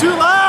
too loud!